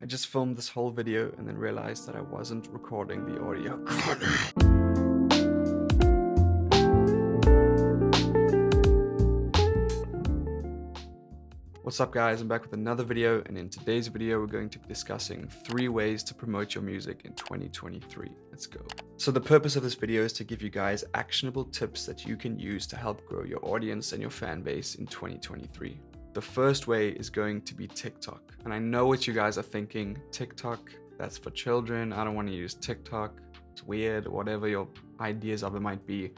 I just filmed this whole video and then realized that I wasn't recording the audio. What's up guys, I'm back with another video and in today's video we're going to be discussing three ways to promote your music in 2023. Let's go. So the purpose of this video is to give you guys actionable tips that you can use to help grow your audience and your fan base in 2023. The first way is going to be TikTok. And I know what you guys are thinking TikTok, that's for children. I don't want to use TikTok. It's weird, whatever your ideas of it might be.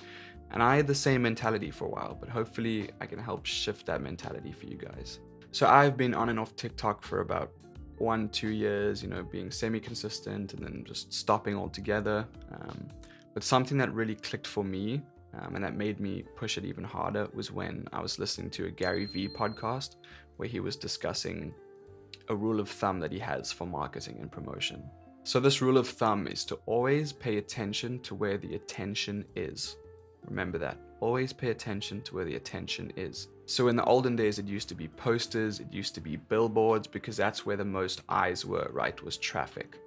And I had the same mentality for a while, but hopefully I can help shift that mentality for you guys. So I've been on and off TikTok for about one, two years, you know, being semi consistent and then just stopping altogether. Um, but something that really clicked for me um, and that made me push it even harder was when I was listening to a Gary Vee podcast where he was discussing a rule of thumb that he has for marketing and promotion. So, this rule of thumb is to always pay attention to where the attention is. Remember that. Always pay attention to where the attention is. So, in the olden days, it used to be posters, it used to be billboards, because that's where the most eyes were, right? Was traffic.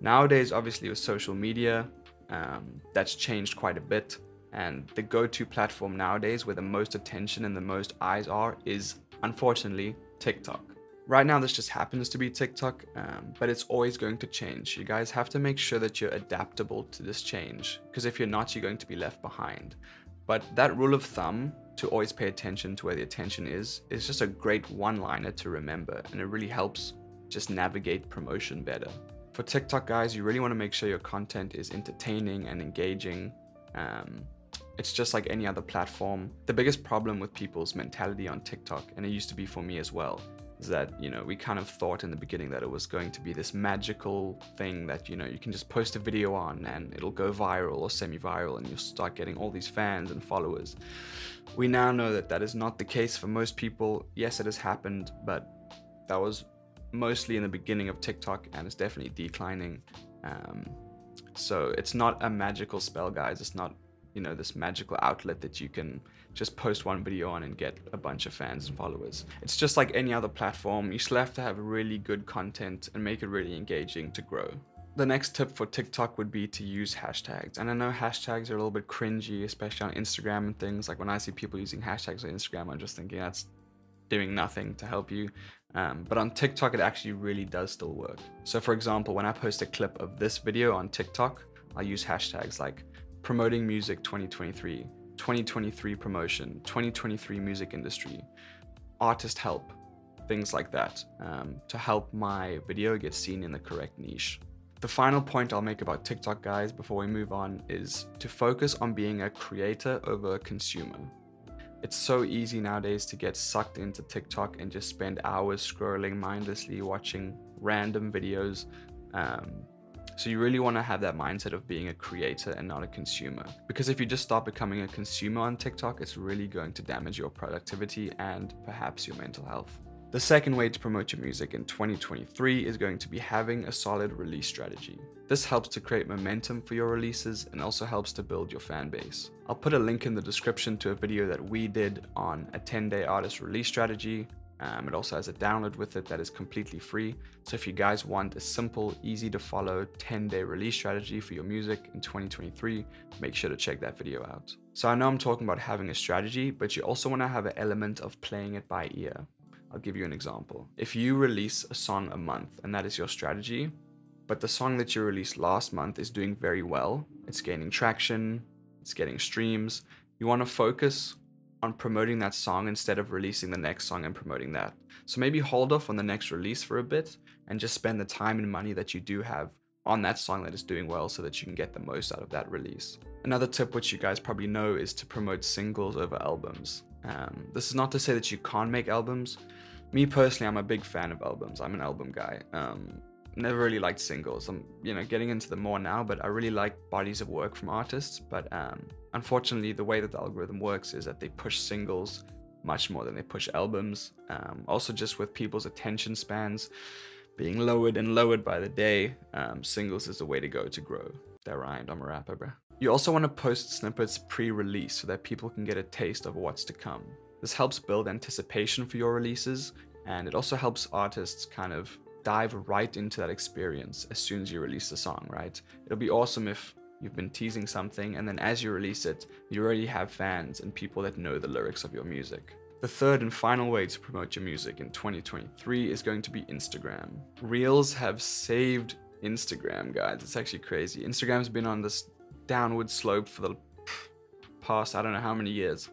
Nowadays, obviously, with social media, um, that's changed quite a bit. And the go to platform nowadays where the most attention and the most eyes are is, unfortunately, TikTok. Right now, this just happens to be TikTok, um, but it's always going to change. You guys have to make sure that you're adaptable to this change, because if you're not, you're going to be left behind. But that rule of thumb to always pay attention to where the attention is is just a great one liner to remember, and it really helps just navigate promotion better. For TikTok, guys, you really want to make sure your content is entertaining and engaging. Um, it's just like any other platform. The biggest problem with people's mentality on TikTok, and it used to be for me as well, is that, you know, we kind of thought in the beginning that it was going to be this magical thing that, you know, you can just post a video on and it'll go viral or semi viral and you'll start getting all these fans and followers. We now know that that is not the case for most people. Yes, it has happened, but that was mostly in the beginning of TikTok and it's definitely declining. Um, so it's not a magical spell, guys. It's not you know this magical outlet that you can just post one video on and get a bunch of fans and followers. It's just like any other platform, you still have to have really good content and make it really engaging to grow. The next tip for TikTok would be to use hashtags. And I know hashtags are a little bit cringy, especially on Instagram and things. Like when I see people using hashtags on Instagram, I'm just thinking that's doing nothing to help you. Um, but on TikTok, it actually really does still work. So for example, when I post a clip of this video on TikTok, I use hashtags like promoting music 2023, 2023 promotion, 2023 music industry, artist help, things like that, um, to help my video get seen in the correct niche. The final point I'll make about TikTok, guys, before we move on, is to focus on being a creator over a consumer. It's so easy nowadays to get sucked into TikTok and just spend hours scrolling mindlessly watching random videos um, so you really want to have that mindset of being a creator and not a consumer. Because if you just start becoming a consumer on TikTok, it's really going to damage your productivity and perhaps your mental health. The second way to promote your music in 2023 is going to be having a solid release strategy. This helps to create momentum for your releases and also helps to build your fan base. I'll put a link in the description to a video that we did on a 10 day artist release strategy. Um, it also has a download with it that is completely free. So if you guys want a simple, easy to follow 10 day release strategy for your music in 2023, make sure to check that video out. So I know I'm talking about having a strategy, but you also want to have an element of playing it by ear. I'll give you an example. If you release a song a month and that is your strategy, but the song that you released last month is doing very well, it's gaining traction, it's getting streams, you want to focus on promoting that song instead of releasing the next song and promoting that. So maybe hold off on the next release for a bit and just spend the time and money that you do have on that song that is doing well so that you can get the most out of that release. Another tip, which you guys probably know, is to promote singles over albums. Um, this is not to say that you can't make albums. Me personally, I'm a big fan of albums. I'm an album guy. Um, never really liked singles. I'm, you know, getting into them more now, but I really like bodies of work from artists. But um, unfortunately, the way that the algorithm works is that they push singles much more than they push albums. Um, also, just with people's attention spans being lowered and lowered by the day, um, singles is the way to go to grow. That rhymed. I'm a rapper, bro. You also want to post snippets pre-release so that people can get a taste of what's to come. This helps build anticipation for your releases, and it also helps artists kind of dive right into that experience as soon as you release the song, right? It'll be awesome if you've been teasing something and then as you release it, you already have fans and people that know the lyrics of your music. The third and final way to promote your music in 2023 is going to be Instagram. Reels have saved Instagram, guys. It's actually crazy. Instagram's been on this downward slope for the past, I don't know how many years.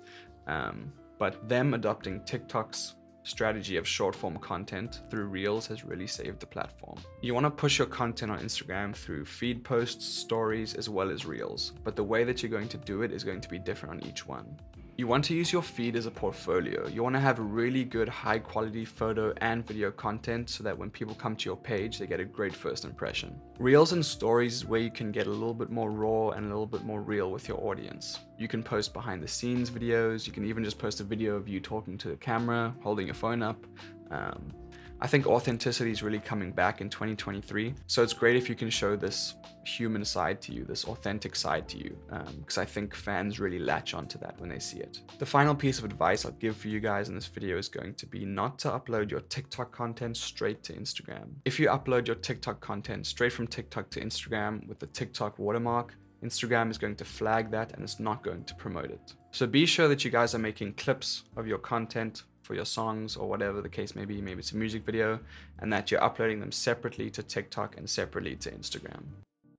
Um, but them adopting TikTok's strategy of short form content through Reels has really saved the platform. You want to push your content on Instagram through feed posts, stories, as well as Reels, but the way that you're going to do it is going to be different on each one. You want to use your feed as a portfolio. You want to have really good high quality photo and video content so that when people come to your page, they get a great first impression. Reels and stories is where you can get a little bit more raw and a little bit more real with your audience. You can post behind the scenes videos. You can even just post a video of you talking to the camera, holding your phone up. Um, I think authenticity is really coming back in 2023. So it's great if you can show this human side to you, this authentic side to you, because um, I think fans really latch onto that when they see it. The final piece of advice I'll give for you guys in this video is going to be not to upload your TikTok content straight to Instagram. If you upload your TikTok content straight from TikTok to Instagram with the TikTok watermark, Instagram is going to flag that and it's not going to promote it. So be sure that you guys are making clips of your content for your songs or whatever the case may be. Maybe it's a music video and that you're uploading them separately to TikTok and separately to Instagram.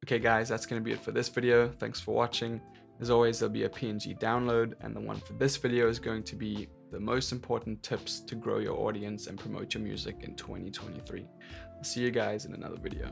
Okay guys, that's going to be it for this video. Thanks for watching. As always, there'll be a PNG download and the one for this video is going to be the most important tips to grow your audience and promote your music in 2023. I'll see you guys in another video.